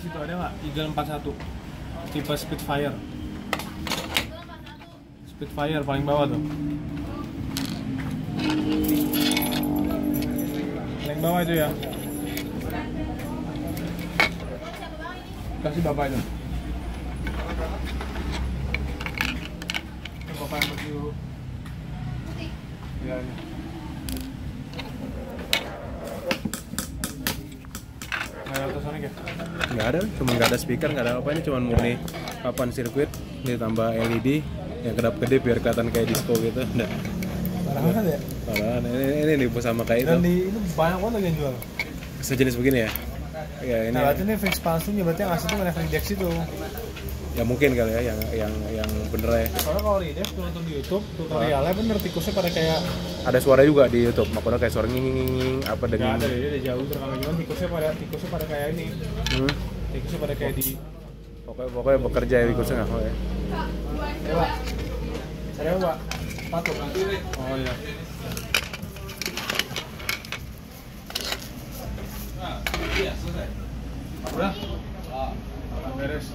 situ ada nggak? Eagle 41 tipe Spitfire. Spitfire paling bawah tuh. Paling bawah itu ya. Kasih bapak itu. Bapak yang baju. Ya, ini. Ya? nggak ada cuma nggak ada speaker nggak ada apa ini cuma murni papan sirkuit ditambah LED yang kedap kedip biar kelihatan kayak disco gitu nah Parah banget ya? Malahan, ini ini nih sama kayak Dan itu di ini banyak banget lagi yang jual. sejenis begini ya ya ini Nah, berarti ini fix palsunya berarti yang asli itu ada index itu. Ya mungkin kali ya yang yang yang bener ya Soalnya kalau di tuh nonton di YouTube tutorialnya bener tikusnya pada kayak ada suara juga di YouTube makanya kayak suara nging nging nging apa nggak dengan ada deh, dia udah jauh terkala gimana tikusnya pada tikusnya pada kayak ini. hmm, Tikusnya pada kayak di pokoknya pokoknya bekerja ya kursi nggak ya Ya, Pak. Ada apa, Pak? Patung. Oh iya. Udah? Beres.